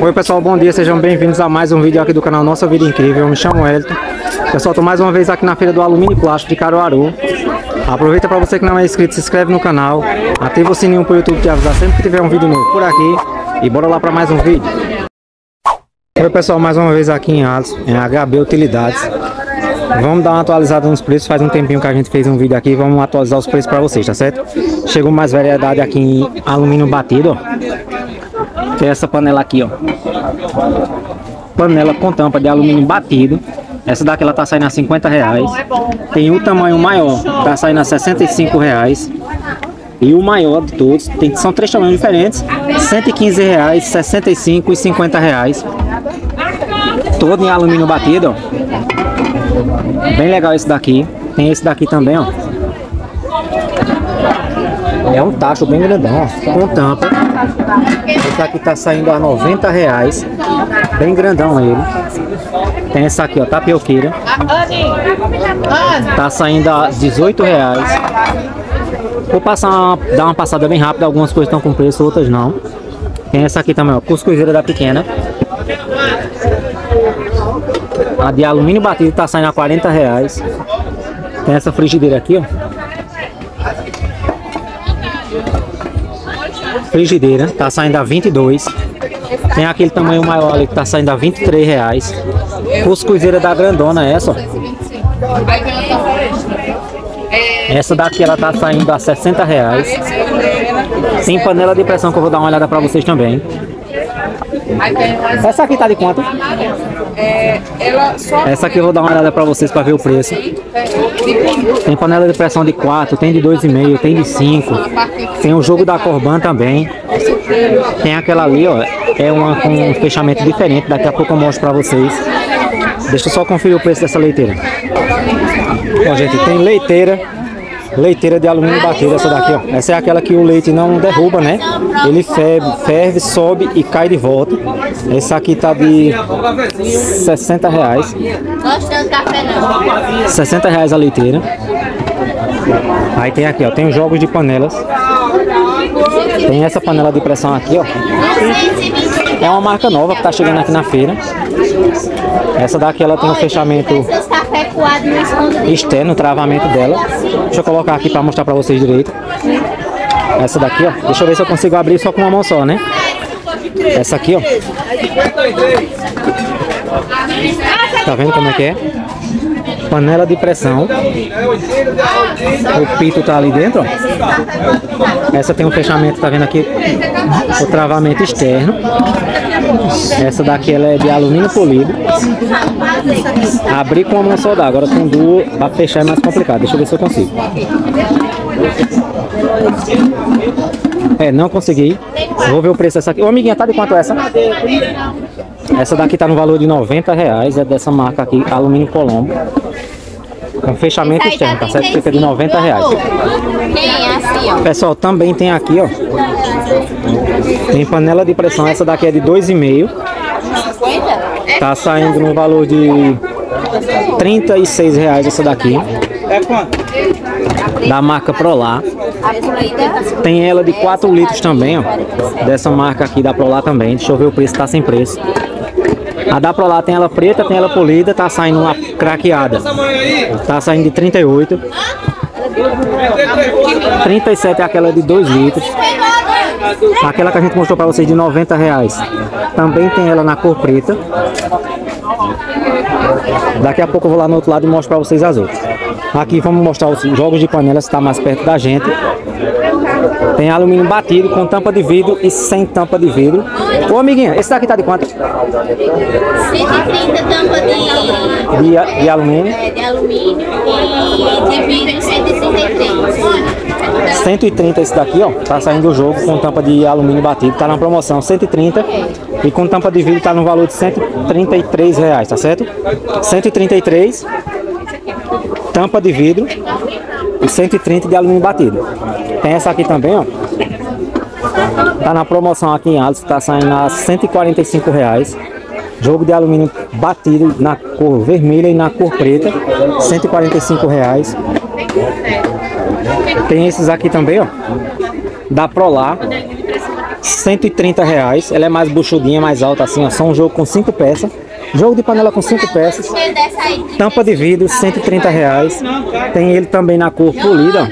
Oi pessoal, bom dia, sejam bem-vindos a mais um vídeo aqui do canal Nossa Vida Incrível, eu me chamo Elton. Pessoal, estou mais uma vez aqui na feira do alumínio plástico de Caruaru. Aproveita para você que não é inscrito, se inscreve no canal. Ativa o sininho para o YouTube te avisar sempre que tiver um vídeo novo por aqui. E bora lá para mais um vídeo. Oi pessoal, mais uma vez aqui em Atos, em HB Utilidades. Vamos dar uma atualizada nos preços, faz um tempinho que a gente fez um vídeo aqui. Vamos atualizar os preços para vocês, tá certo? Chegou mais variedade aqui em alumínio batido, ó essa panela aqui, ó. Panela com tampa de alumínio batido. Essa daqui ela tá saindo a 50 reais. Tem o tamanho maior, tá saindo a 65 reais. E o maior de todos, tem, são três tamanhos diferentes, 115 reais, 65 e 50 reais. Todo em alumínio batido, ó. Bem legal esse daqui. Tem esse daqui também, ó. É um tacho bem grandão, com tampa. Esse aqui tá saindo a 90 reais. Bem grandão ele. Tem essa aqui, ó, tapioqueira. Tá saindo a 18 reais. Vou passar uma, dar uma passada bem rápida. Algumas coisas estão com preço, outras não. Tem essa aqui também, ó, cuscuzeira da pequena. A de alumínio batido tá saindo a 40 reais. Tem essa frigideira aqui, ó. Frigideira, tá saindo a 22. Tem aquele tamanho maior ali que tá saindo a 23 reais. Cuscuzeira da grandona essa, ó. Essa daqui ela tá saindo a 60 reais. Tem panela de pressão que eu vou dar uma olhada pra vocês também. Essa aqui tá de quanto? É, Essa aqui eu vou dar uma olhada pra vocês pra ver o preço. Tem panela de pressão de 4, tem de 2,5, tem de 5. Tem o jogo da Corban também. Tem aquela ali, ó. É uma com um fechamento diferente. Daqui a pouco eu mostro pra vocês. Deixa eu só conferir o preço dessa leiteira. Ó, gente, tem leiteira leiteira de alumínio batido, essa daqui, ó. Essa é aquela que o leite não derruba, né? Ele ferve, ferve, sobe e cai de volta. Essa aqui tá de 60 reais. Gostando café não. 60 reais a leiteira. Aí tem aqui, ó, tem os jogos de panelas. Tem essa panela de pressão aqui, ó. É uma marca nova que tá chegando aqui na feira. Essa daqui ela tem um fechamento externo, travamento dela. Deixa eu colocar aqui para mostrar para vocês direito. Essa daqui, ó. Deixa eu ver se eu consigo abrir só com uma mão só, né? Essa aqui, ó. Tá vendo como é que é? panela de pressão. O pito tá ali dentro, ó. Essa tem um fechamento, tá vendo aqui? O travamento externo. Essa daqui ela é de alumínio polido. Abrir com uma mão só dá. Agora com duas, para fechar é mais complicado. Deixa eu ver se eu consigo. É, não consegui. Vou ver o preço dessa aqui. Ô, amiguinha, tá de quanto essa? Essa daqui tá no valor de 90 reais. É dessa marca aqui, alumínio Colombo. Com fechamento externo, tá certo? Fica de 90 reais. Tem assim, ó. Pessoal, também tem aqui, ó. Tem panela de pressão. Essa daqui é de 2,5. Tá saindo no valor de 36 reais essa daqui. É quanto? Da marca Prolar. Tem ela de 4 litros também, ó. Dessa marca aqui da Prolar também. Deixa eu ver o preço, tá sem preço. A da Prolar tem ela preta, tem ela polida, tá saindo uma craqueada. Tá saindo de 38. 37 é aquela de 2 litros. Aquela que a gente mostrou para vocês de 90 reais. Também tem ela na cor preta. Daqui a pouco eu vou lá no outro lado e mostro para vocês as outras. Aqui vamos mostrar os jogos de panela, se está mais perto da gente. Tem alumínio batido com tampa de vidro e sem tampa de vidro. Ô amiguinha, esse daqui tá de quanto? 130 tampa de... de... De, alumínio? É, de alumínio e de vidro 133. 130 esse daqui, ó. Tá saindo o jogo com tampa de alumínio batido. Tá na promoção 130 e com tampa de vidro tá no valor de 133 reais, tá certo? 133 tampa de vidro e 130 de alumínio batido. Tem essa aqui também, ó. Tá na promoção aqui em Alice, tá saindo a 145 reais. Jogo de alumínio batido na cor vermelha e na cor preta, 145 reais. Tem esses aqui também, ó, da Prolar. 130 reais. Ela é mais buchudinha, mais alta assim, ó. Só um jogo com cinco peças. Jogo de panela com cinco peças. Tampa de vidro, 130 reais. Tem ele também na cor polida.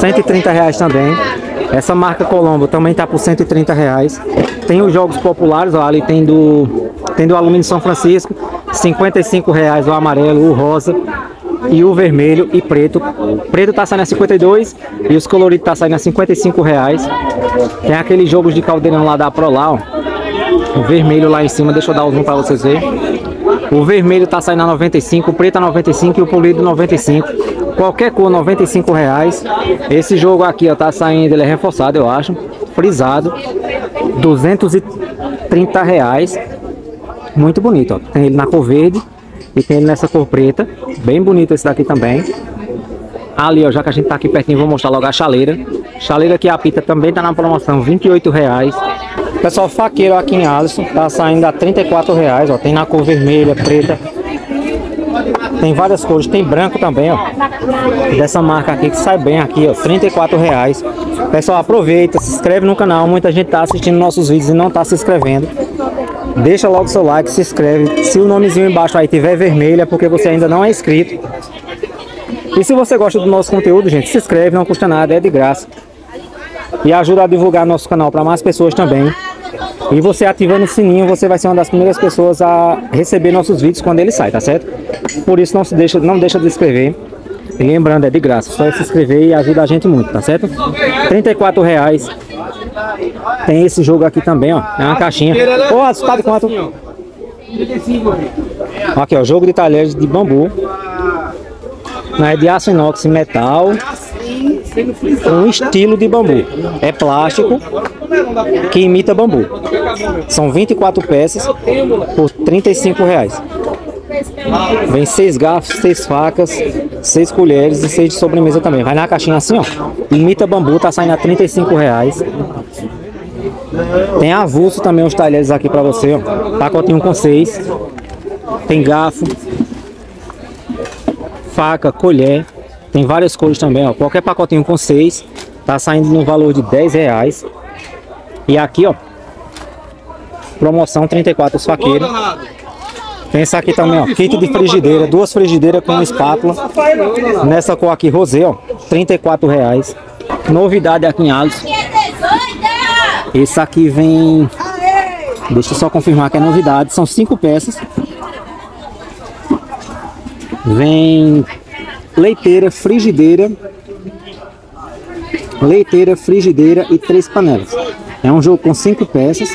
130 reais também. Essa marca Colombo também tá por 130 reais. Tem os jogos populares, ó, ali tem do tem do alumínio São Francisco, 55 reais o amarelo, o rosa e o vermelho e preto. O preto tá saindo a 52 e os coloridos tá saindo a 55 reais. Tem aqueles jogos de caldeirão lá da Pro lá, ó. O vermelho lá em cima, deixa eu dar o zoom para vocês verem. O vermelho tá saindo a 95, o preto a 95 e o polido 95. Qualquer cor 95 reais. Esse jogo aqui ó, tá saindo, ele é reforçado eu acho. Frisado. 230 reais. Muito bonito, ó. Tem ele na cor verde e tem ele nessa cor preta. Bem bonito esse daqui também. Ali, ó, já que a gente tá aqui pertinho, vou mostrar logo a chaleira. Chaleira que apita também tá na promoção, 28 reais. Pessoal, faqueiro aqui em Alisson tá saindo a 34 reais, ó. Tem na cor vermelha, preta. Tem várias cores, tem branco também, ó. Dessa marca aqui que sai bem aqui, ó. 34 reais. Pessoal, aproveita, se inscreve no canal. Muita gente tá assistindo nossos vídeos e não tá se inscrevendo. Deixa logo seu like, se inscreve. Se o nomezinho embaixo aí tiver vermelho é porque você ainda não é inscrito. E se você gosta do nosso conteúdo, gente, se inscreve, não custa nada, é de graça. E ajuda a divulgar nosso canal para mais pessoas também. E você ativando o sininho, você vai ser uma das primeiras pessoas a receber nossos vídeos quando ele sai, tá certo? Por isso não se deixa, não deixa de inscrever. E lembrando, é de graça, só se inscrever e ajuda a gente muito, tá certo? 34 reais. Tem esse jogo aqui também, ó. É uma caixinha. Pô, assustado quanto? Aqui, ó, jogo de talheres de bambu. É de aço inox metal um estilo de bambu. É plástico que imita bambu. São 24 peças por 35 reais. Vem seis garfos, seis facas, seis colheres e seis de sobremesa também. Vai na caixinha assim, ó. Imita bambu, tá saindo a 35 reais. Tem avulso também os talheres aqui pra você, ó. Pacotinho com seis. Tem garfo, faca, colher. Tem várias cores também, ó. Qualquer pacotinho com seis tá saindo no valor de 10 reais. E aqui, ó, promoção 34 faqueiros. Tem essa aqui também, ó, kit de frigideira, duas frigideiras com espátula. Nessa cor aqui, rosé, ó, 34 reais. Novidade aqui em Alisson. Esse aqui vem... Deixa eu só confirmar que é novidade. São cinco peças. Vem leiteira, frigideira, leiteira, frigideira e três panelas. É um jogo com cinco peças.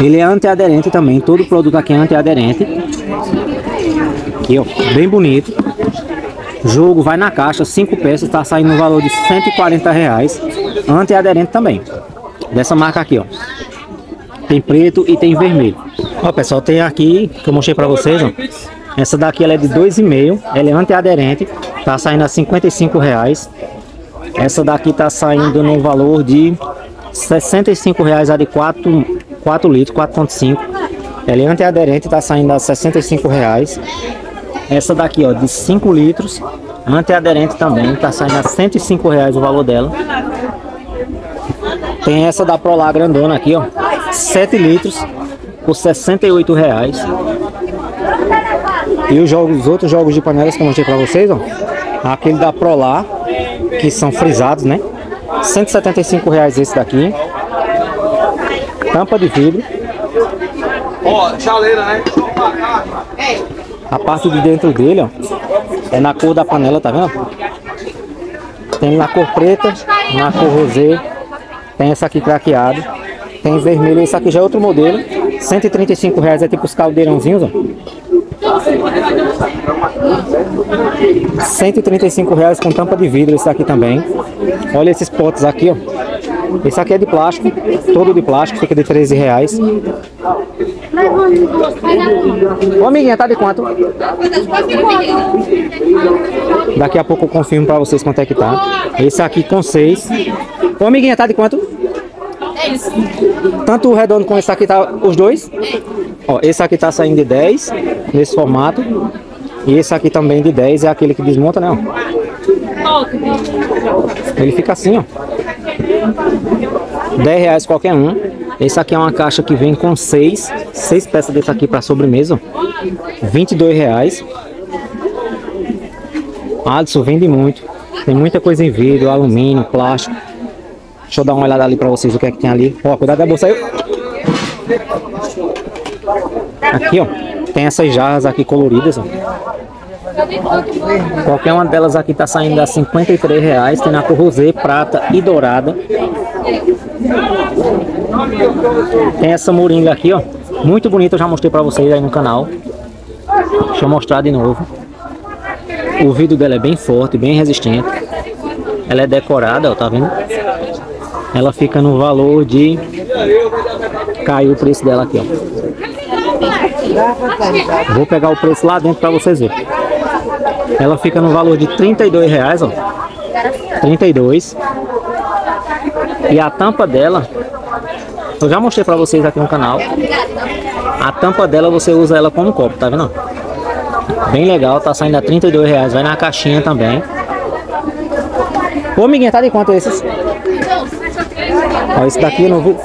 Ele é antiaderente também, todo produto aqui é antiaderente. Aqui, ó, bem bonito. Jogo vai na caixa, cinco peças, tá saindo no valor de 140 reais. Antiaderente também. Dessa marca aqui, ó. Tem preto e tem vermelho. Ó, pessoal, tem aqui que eu mostrei pra vocês, ó. Essa daqui ela é de 2,5, ela é antiaderente, tá saindo a 55 reais. Essa daqui tá saindo no valor de 65 reais a de 4, 4 litros, 4.5. Ela é antiaderente, tá saindo a 65 reais. Essa daqui, ó, de 5 litros, antiaderente também, tá saindo a 105 reais o valor dela. Tem essa da Prolar grandona aqui, ó, 7 litros por 68 reais. E os, jogos, os outros jogos de panelas que eu mostrei pra vocês, ó. Aquele da Prolar, que são frisados, né? 175 reais esse daqui. Tampa de vidro. Ó, chaleira, né? A parte de dentro dele, ó. É na cor da panela, tá vendo? Tem na cor preta, na cor rosé. Tem essa aqui craqueado. Tem vermelho, esse aqui já é outro modelo. 135 reais é tipo os caldeirãozinhos, ó. 135 reais com tampa de vidro esse aqui também. Olha esses potes aqui, ó. Esse aqui é de plástico, todo de plástico, fica de 13 reais. Ô amiguinha, tá de quanto? Daqui a pouco eu confirmo pra vocês quanto é que tá. Esse aqui com 6. Ô amiguinha, tá de quanto? Tanto o redondo como esse aqui tá os dois? Ó, esse aqui tá saindo de 10 nesse formato. E esse aqui também de 10 é aquele que desmonta, né? Ele fica assim, ó. 10 reais qualquer um. Esse aqui é uma caixa que vem com seis, seis peças desse aqui para sobremesa. 22 reais. Alisson vende muito. Tem muita coisa em vidro, alumínio, plástico. Deixa eu dar uma olhada ali para vocês o que é que tem ali. Ó, cuidado da bolsa aí. Aqui, ó. Tem essas jarras aqui coloridas, ó. Qualquer uma delas aqui tá saindo a 53 reais. Tem na cor rosé, prata e dourada. Tem essa moringa aqui, ó. Muito bonita, eu já mostrei pra vocês aí no canal. Deixa eu mostrar de novo. O vidro dela é bem forte, bem resistente. Ela é decorada, ó, tá vendo? Ela fica no valor de... Caiu o preço dela aqui, ó. Vou pegar o preço lá dentro pra vocês verem. Ela fica no valor de 32 reais, ó. 32. E a tampa dela, eu já mostrei pra vocês aqui no canal. A tampa dela você usa ela como copo, tá vendo? Bem legal, tá saindo a 32 reais. Vai na caixinha também. Ô, amiguinha, tá de quanto esses? Ó, esse daqui é novo.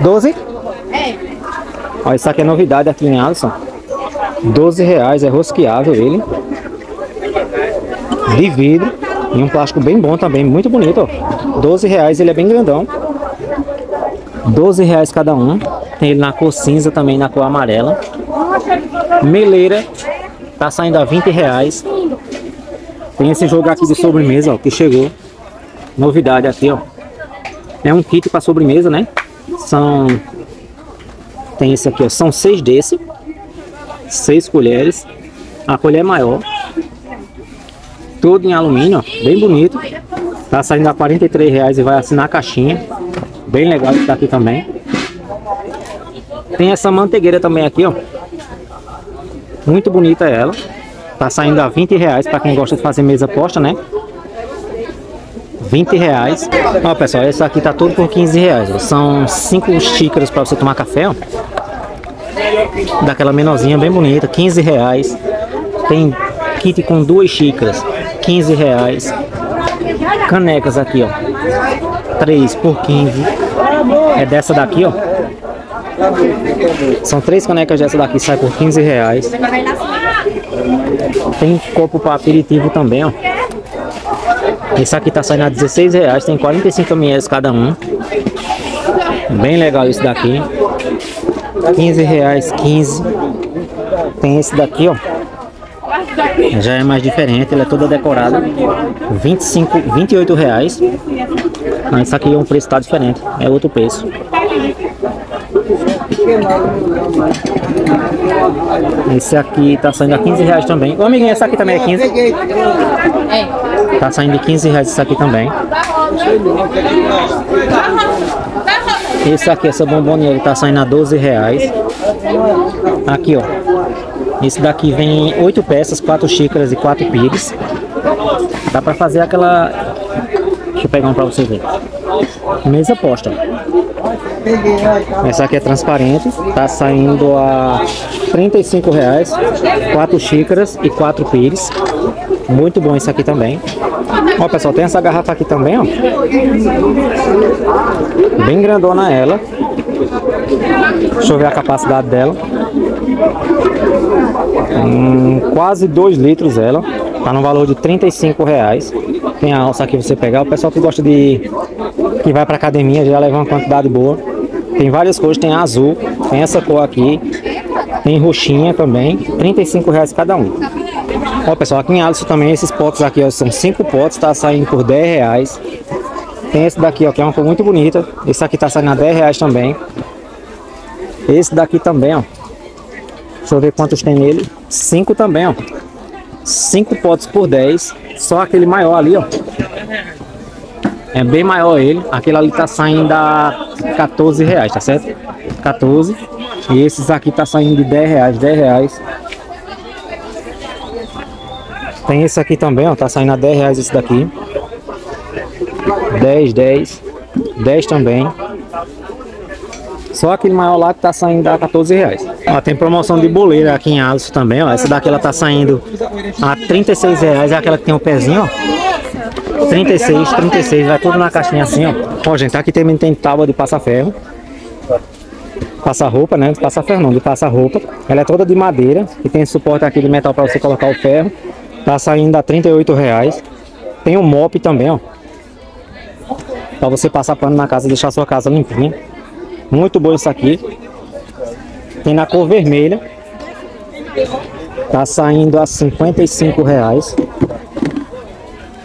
12? Ó, esse aqui é novidade aqui em Alisson. 12 reais, é rosqueável ele. De vidro. E um plástico bem bom também, muito bonito, ó. 12 reais, ele é bem grandão. 12 reais cada um. Tem ele na cor cinza também, na cor amarela. Meleira. Tá saindo a 20 reais. Tem esse jogo aqui de sobremesa, ó, que chegou. Novidade aqui, ó. É um kit para sobremesa, né? São... Tem esse aqui, ó. São seis desse. Seis colheres. A colher maior. Todo em alumínio, ó. Bem bonito. Tá saindo a 43 reais e vai assinar a caixinha. Bem legal que tá aqui também. Tem essa mantegueira também aqui, ó. Muito bonita ela. Tá saindo a 20 reais para quem gosta de fazer mesa posta, né? 20 reais. Ó, pessoal, esse aqui tá todo por 15 reais. Ó. São 5 xícaras para você tomar café, ó. Daquela menorzinha bem bonita, 15 reais. Tem kit com duas xícaras, 15 reais. Canecas aqui, ó. 3 por 15. É dessa daqui, ó. São três canecas dessa daqui, sai por 15 reais. Tem copo para aperitivo também, ó. Esse aqui tá saindo a 16 reais, tem 45 ml cada um. Bem legal isso daqui. 15 reais, 15. Tem esse daqui, ó. Já é mais diferente, ele é toda decorada. 25, 28 reais. Mas isso aqui é um preço tá diferente, é outro preço. Esse aqui tá saindo a 15 reais também. Ô amiguinho, esse aqui também é 15? Tá saindo de 15 reais esse aqui também. Esse aqui, essa bomboninha, ele tá saindo a 12 reais. Aqui, ó. Esse daqui vem 8 peças, 4 xícaras e 4 pires. Dá pra fazer aquela... Deixa eu pegar um pra vocês verem. Mesa posta. Essa aqui é transparente, tá saindo a 35 reais, 4 xícaras e 4 pires. Muito bom isso aqui também. Ó, pessoal, tem essa garrafa aqui também, ó. Bem grandona ela. Deixa eu ver a capacidade dela. Hum, quase 2 litros ela. Tá no valor de 35 reais. Tem a alça aqui pra você pegar. O pessoal que gosta de... Que vai pra academia já leva uma quantidade boa. Tem várias cores. Tem azul. Tem essa cor aqui. Tem roxinha também. 35 reais cada um. Ó, pessoal, aqui em Alisson também esses potes aqui, ó, são 5 potes, tá saindo por 10 reais. Tem esse daqui, ó, que é uma cor muito bonita. Esse aqui tá saindo a 10 reais também. Esse daqui também, ó. Deixa eu ver quantos tem nele. 5 também, ó. 5 potes por 10. Só aquele maior ali, ó. É bem maior ele. Aquele ali tá saindo a 14 reais, tá certo? 14. E esses aqui tá saindo de 10 reais, 10 reais. Tem esse aqui também, ó, tá saindo a 10 reais esse daqui. 10, 10. 10 também. Só aquele maior lá que tá saindo a 14 reais. Ó, tem promoção de boleira aqui em Alisson também, ó. Essa daqui ela tá saindo a 36 reais, é aquela que tem o pezinho, ó. 36, 36, vai tudo na caixinha assim, ó. Ó, gente, aqui também tem tábua de passar ferro. Passa roupa, né? Passa ferro não, de passa roupa. Ela é toda de madeira e tem suporte aqui de metal para você colocar o ferro. Tá saindo a 38 reais. Tem um mop também, ó. Pra você passar pano na casa e deixar sua casa limpinha. Muito bom isso aqui. Tem na cor vermelha. Tá saindo a 55 reais.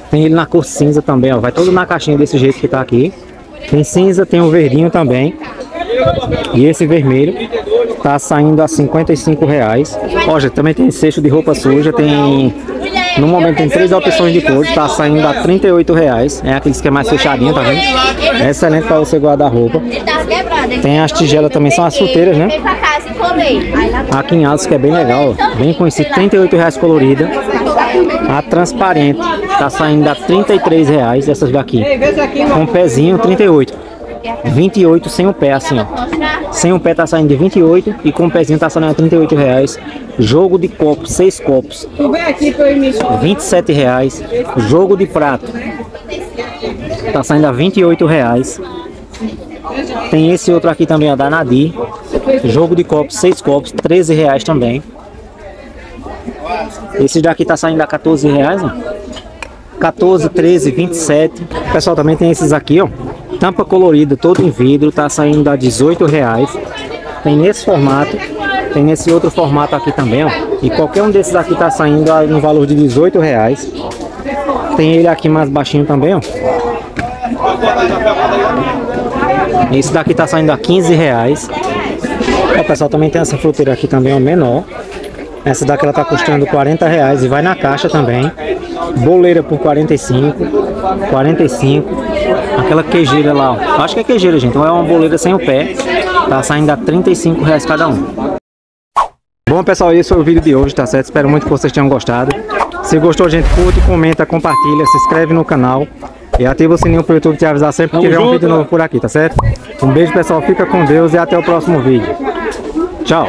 Tem ele na cor cinza também, ó. Vai todo na caixinha desse jeito que tá aqui. Tem cinza, tem o verdinho também. E esse vermelho tá saindo a 55 reais. Ó, já também tem cesto de roupa suja, tem no momento tem três opções de cores, tá saindo a 38 reais. É aqueles que é mais fechadinho, tá vendo? É excelente para você guardar roupa. Tem as tigelas também, são as fruteiras, né? Aqui em Altos que é bem legal, ó. bem conhecido, 38 reais colorida. A transparente tá saindo a 33 reais, essas daqui. Com pezinho, 38. 28 sem o pé, assim, ó. Sem o pé tá saindo de 28 e com o pezinho tá saindo a 38 reais. Jogo de copos, 6 copos. 27 reais. Jogo de prato. Tá saindo a 28 reais. Tem esse outro aqui também, ó, da Nadir. Jogo de copos, 6 copos, 13 reais também. Esse daqui tá saindo a 14 reais, ó. 14, 13, 27. Pessoal, também tem esses aqui, ó. Tampa colorida, todo em vidro, tá saindo a 18 reais. Tem nesse formato, tem nesse outro formato aqui também, ó. E qualquer um desses aqui tá saindo no valor de 18 reais. Tem ele aqui mais baixinho também, ó. Esse daqui tá saindo a 15 reais. O pessoal também tem essa fruteira aqui também, ó, menor. Essa daqui ela tá custando 40 reais e vai na caixa também. Boleira por 45, 45. Aquela queijeira lá, ó. Acho que é queijeira, gente. Então é uma boleira sem o pé. Tá saindo a 35 reais cada um. Bom, pessoal, esse foi o vídeo de hoje, tá certo? Espero muito que vocês tenham gostado. Se gostou, gente, curte, comenta, compartilha, se inscreve no canal. E ativa o sininho pro YouTube te avisar sempre que tiver um vídeo novo por aqui, tá certo? Um beijo, pessoal. Fica com Deus e até o próximo vídeo. Tchau.